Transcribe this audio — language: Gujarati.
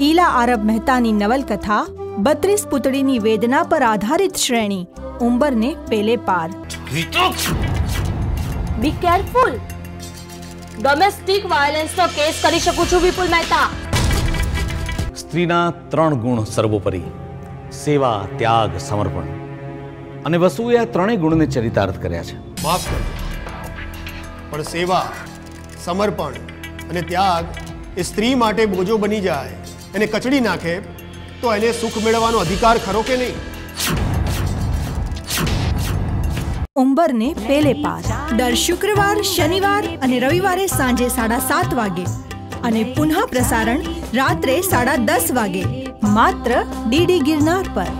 ઈલા આરબ મહેતાની નવલકથા બત્રીસ પુતળીની વેદના પર આધારિત શ્રેણી ઉંબરને પેલે પાર. બી કેરફુલ ડોમેસ્ટિક વાયોલન્સનો કેસ કરી શકું છું વિપુલ મહેતા. સ્ત્રીના ત્રણ ગુણ સર્વોપરી. સેવા ત્યાગ સમર્પણ. અને વસુએ આ ત્રણેય ગુણને ચરિતાર્થ કર્યા છે. માફ કરજો. પણ સેવા સમર્પણ અને ત્યાગ એ સ્ત્રી માટે બોજો બની જાય. એને કચડી નાખે, તો એને સુખ મેળવવાનો અધિકાર ખરો કે નહીં? ઉંબરને પેલે પાસ દર શુક્રવાર, શનિવાર અને રવિવારે સાંજે સાડા સાત વાગે અને પુનઃ પ્રસારણ રાત્રે સાડા દસ વાગે, માત્ર ડીડી ગિરનાર પર.